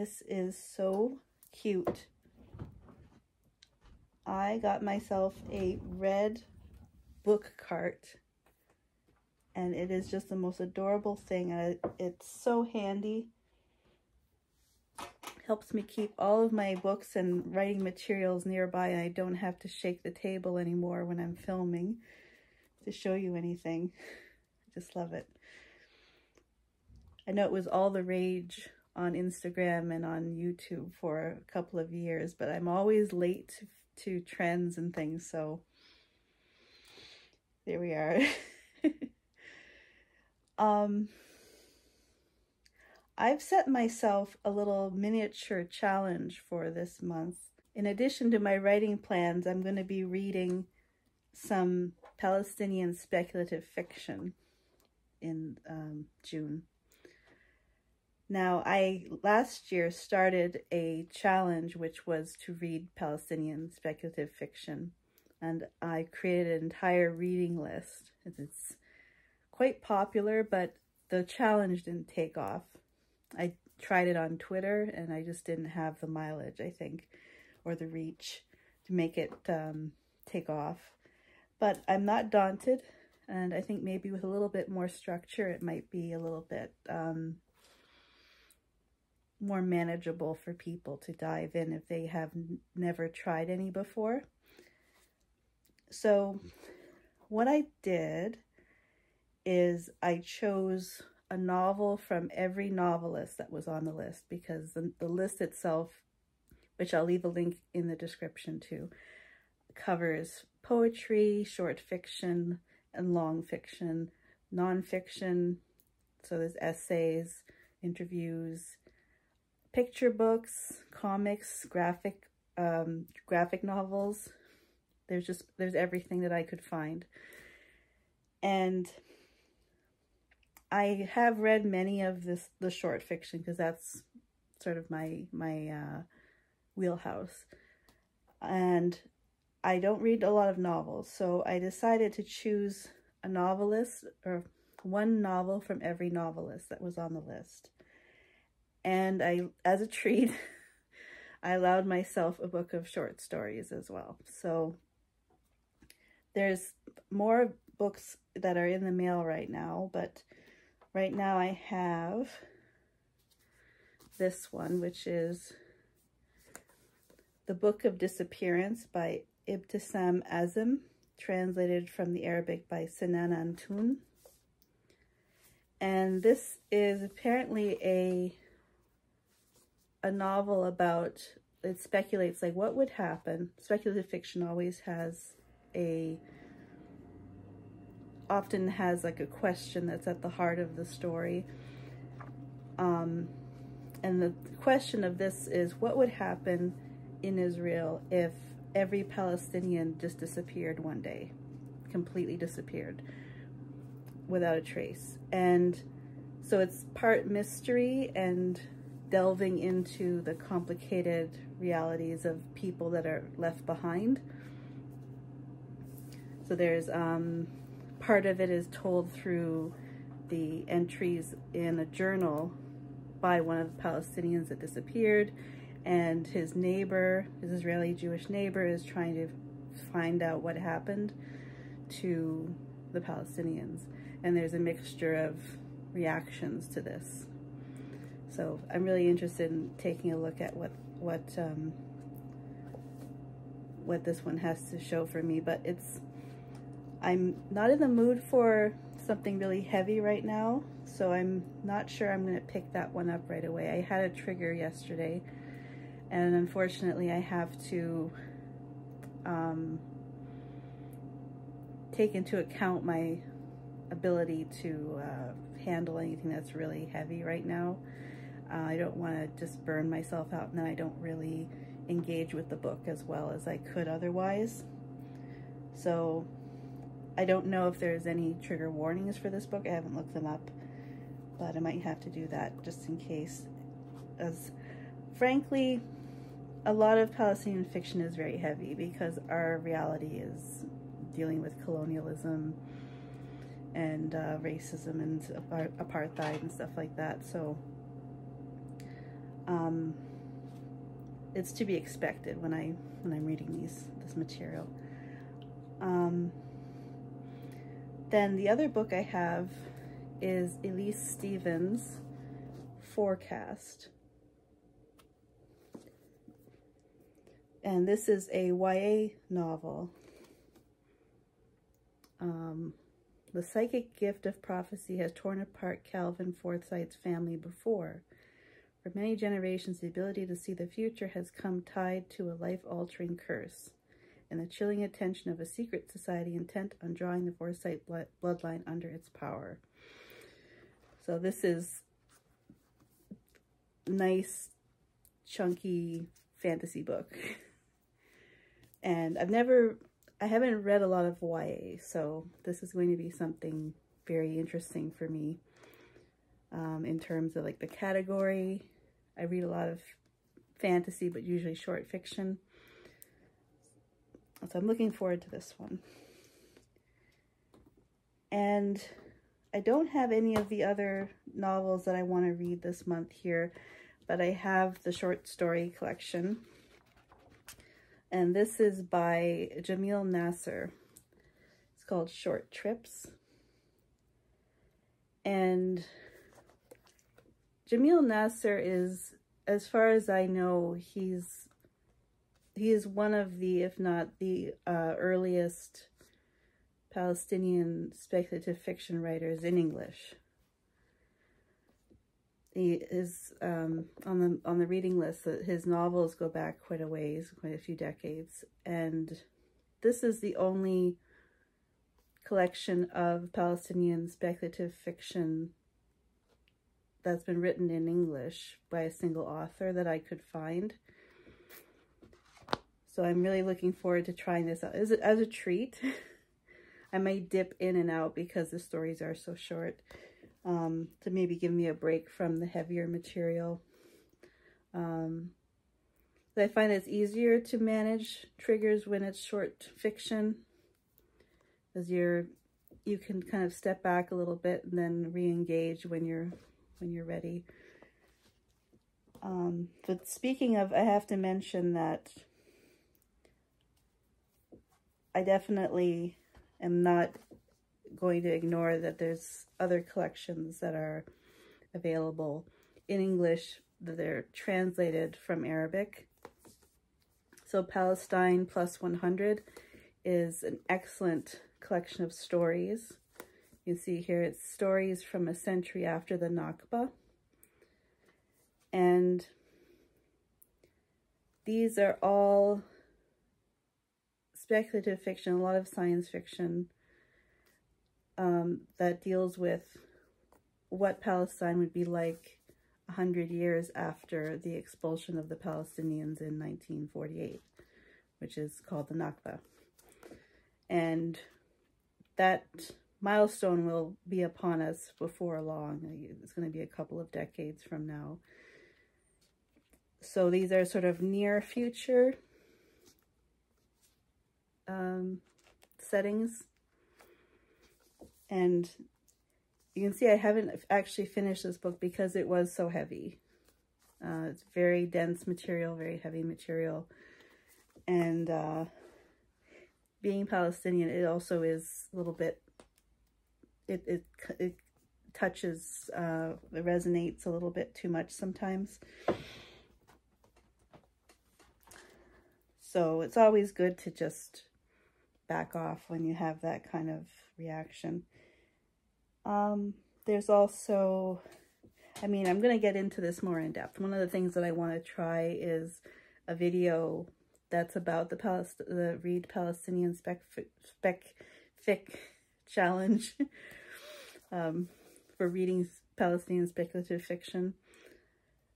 This is so cute. I got myself a red book cart and it is just the most adorable thing. It's so handy. Helps me keep all of my books and writing materials nearby I don't have to shake the table anymore when I'm filming to show you anything. I just love it. I know it was all the rage on Instagram and on YouTube for a couple of years, but I'm always late to, to trends and things, so there we are. um, I've set myself a little miniature challenge for this month. In addition to my writing plans, I'm going to be reading some Palestinian speculative fiction in um, June. Now, I last year started a challenge which was to read Palestinian speculative fiction, and I created an entire reading list. It's quite popular, but the challenge didn't take off. I tried it on Twitter, and I just didn't have the mileage, I think, or the reach to make it um, take off. But I'm not daunted, and I think maybe with a little bit more structure, it might be a little bit um, more manageable for people to dive in if they have never tried any before. So what I did is I chose a novel from every novelist that was on the list because the, the list itself, which I'll leave a link in the description to, covers poetry, short fiction, and long fiction, nonfiction, so there's essays, interviews, picture books, comics, graphic um, graphic novels. There's just there's everything that I could find. And I have read many of this the short fiction because that's sort of my my uh, wheelhouse. And I don't read a lot of novels, so I decided to choose a novelist or one novel from every novelist that was on the list. And I, as a treat, I allowed myself a book of short stories as well. So there's more books that are in the mail right now, but right now I have this one, which is The Book of Disappearance by Ibtisam Azem, translated from the Arabic by Sinan Antoon. And this is apparently a a novel about it speculates like what would happen. Speculative fiction always has a often has like a question that's at the heart of the story. Um, and the question of this is what would happen in Israel if every Palestinian just disappeared one day, completely disappeared without a trace. And so it's part mystery and delving into the complicated realities of people that are left behind. So there's um, part of it is told through the entries in a journal by one of the Palestinians that disappeared and his neighbor, his Israeli Jewish neighbor is trying to find out what happened to the Palestinians. And there's a mixture of reactions to this. So I'm really interested in taking a look at what what um, what this one has to show for me. But it's I'm not in the mood for something really heavy right now, so I'm not sure I'm going to pick that one up right away. I had a trigger yesterday, and unfortunately I have to um, take into account my ability to uh, handle anything that's really heavy right now. Uh, I don't want to just burn myself out and then I don't really engage with the book as well as I could otherwise. So I don't know if there's any trigger warnings for this book. I haven't looked them up, but I might have to do that just in case. As frankly, a lot of Palestinian fiction is very heavy because our reality is dealing with colonialism and uh, racism and apartheid and stuff like that. So um, it's to be expected when I when I'm reading these this material. Um, then the other book I have is Elise Stephens' Forecast. And this is a YA novel. Um, the psychic gift of prophecy has torn apart Calvin Forsythe's family before. For many generations, the ability to see the future has come tied to a life-altering curse and the chilling attention of a secret society intent on drawing the Forsythe bloodline under its power. So this is nice, chunky fantasy book. and I've never, I haven't read a lot of YA, so this is going to be something very interesting for me um, in terms of like the category. I read a lot of fantasy, but usually short fiction. So I'm looking forward to this one. And I don't have any of the other novels that I want to read this month here, but I have the short story collection. And this is by Jamil Nasir. It's called Short Trips. And Jamil Nasir is, as far as I know, he's he is one of the, if not the uh, earliest Palestinian speculative fiction writers in English. He is um, on the on the reading list. that His novels go back quite a ways, quite a few decades, and this is the only collection of Palestinian speculative fiction that's been written in English by a single author that I could find. So I'm really looking forward to trying this out as a, as a treat. I may dip in and out because the stories are so short um, to maybe give me a break from the heavier material. Um, I find it's easier to manage triggers when it's short fiction as you're you can kind of step back a little bit and then re-engage when you're when you're ready. Um, but speaking of, I have to mention that I definitely am not going to ignore that there's other collections that are available in English that they're translated from Arabic. So Palestine Plus 100 is an excellent collection of stories. You see here it's stories from a century after the Nakba. And these are all speculative fiction, a lot of science fiction um, that deals with what Palestine would be like a hundred years after the expulsion of the Palestinians in 1948, which is called the Nakba. And that milestone will be upon us before long. It's going to be a couple of decades from now. So these are sort of near future um, settings. And you can see I haven't actually finished this book because it was so heavy. Uh, it's very dense material, very heavy material. And uh, being Palestinian, it also is a little bit, it, it, it touches, uh, it resonates a little bit too much sometimes. So it's always good to just back off when you have that kind of reaction. Um, there's also, I mean, I'm going to get into this more in depth. One of the things that I want to try is a video that's about the Palest the Read Palestinian Spec Spec Fic Challenge um, for reading Palestinian speculative fiction.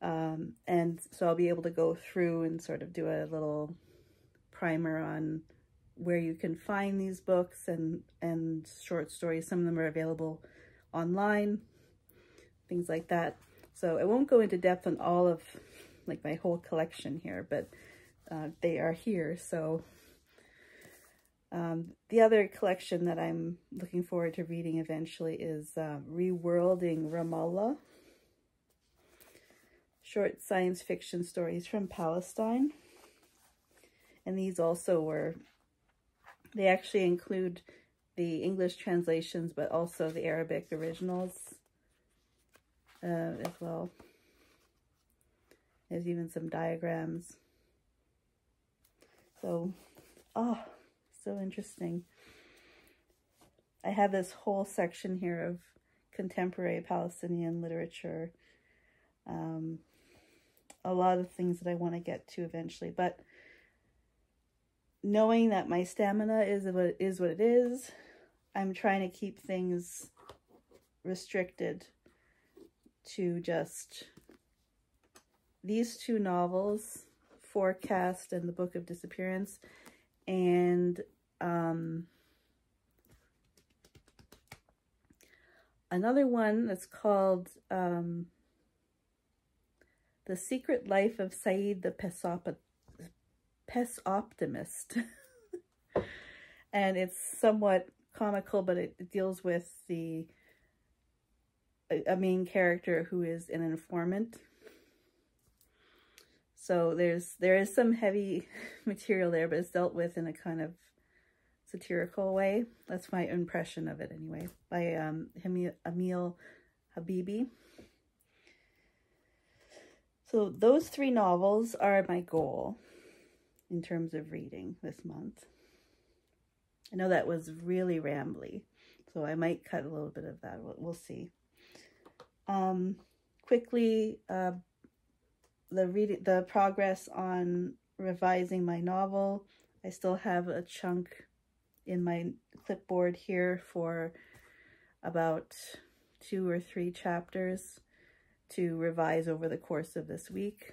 Um, and so I'll be able to go through and sort of do a little primer on where you can find these books and, and short stories. Some of them are available online, things like that. So I won't go into depth on all of like my whole collection here, but uh, they are here. So um, the other collection that I'm looking forward to reading eventually is uh, Reworlding Ramallah. short science fiction stories from Palestine. And these also were, they actually include the English translations, but also the Arabic originals uh, as well. There's even some diagrams. So, oh, so interesting. I have this whole section here of contemporary Palestinian literature. Um, a lot of things that I want to get to eventually, but knowing that my stamina is what is what it is, I'm trying to keep things restricted to just these two novels, Forecast and The Book of Disappearance, and um, another one that's called um, The Secret Life of Said the Pesop Pessoptimist. and it's somewhat comical, but it, deals with the a, a main character who is an informant. So there's there is some heavy material there, but it's dealt with in a kind of satirical way. That's my impression of it anyway, by um, Emil Habibi. So those three novels are my goal in terms of reading this month. I know that was really rambly, so I might cut a little bit of that. We'll, we'll see. Um, quickly, uh, the read the progress on revising my novel. I still have a chunk in my clipboard here for about two or three chapters to revise over the course of this week.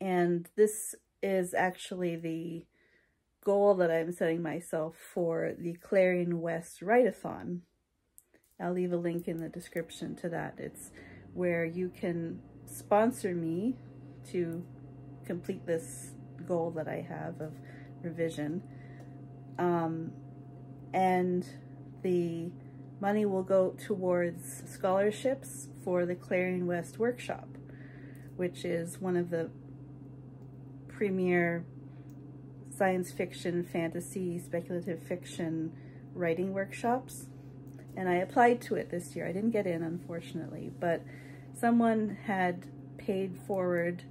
And this is actually the goal that I'm setting myself for the Clarion West Write-a-thon. I'll leave a link in the description to that. It's where you can sponsor me to complete this goal that I have of revision. Um, and the money will go towards scholarships for the Clarion West Workshop, which is one of the premier science fiction, fantasy, speculative fiction writing workshops. And I applied to it this year. I didn't get in, unfortunately, but someone had paid forward,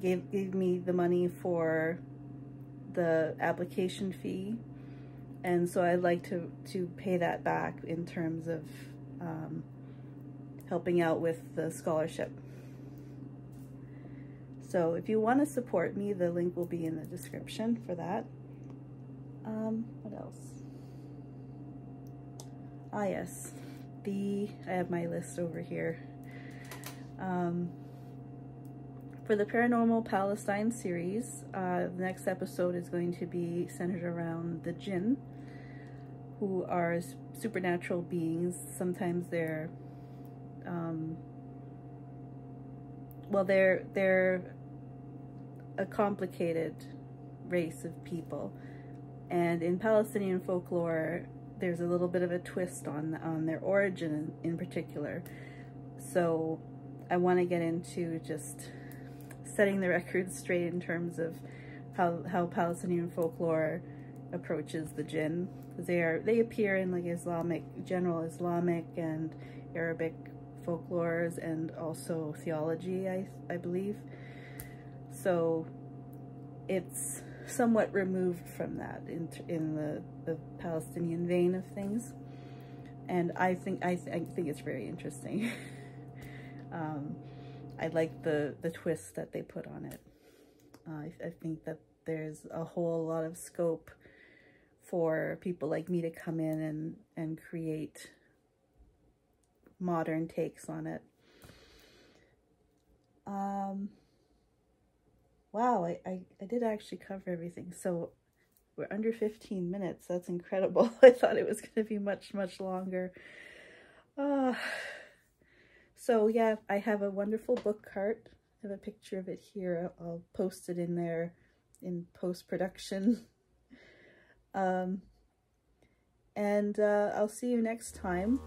gave, gave me the money for the application fee. And so I'd like to, to pay that back in terms of um, helping out with the scholarship. So if you want to support me, the link will be in the description for that. Um, what else? Ah, yes. The, I have my list over here. Um, for the Paranormal Palestine series, uh, the next episode is going to be centered around the jinn, who are supernatural beings. Sometimes they're, um, well, they're, they're a complicated race of people. And in Palestinian folklore, there's a little bit of a twist on on their origin in, in particular. So I want to get into just setting the record straight in terms of how how Palestinian folklore approaches the jinn they are they appear in like Islamic general Islamic and Arabic folklores and also theology I I believe so it's somewhat removed from that in, in the, the Palestinian vein of things. And I think, I, th I think it's very interesting. um, I like the, the twist that they put on it. Uh, I, I think that there's a whole lot of scope for people like me to come in and, and create modern takes on it. Um, wow, I, I, I did actually cover everything. So we're under 15 minutes. That's incredible. I thought it was going to be much, much longer. Uh, so yeah, I have a wonderful book cart. I have a picture of it here. I'll post it in there in post-production. Um, and uh, I'll see you next time.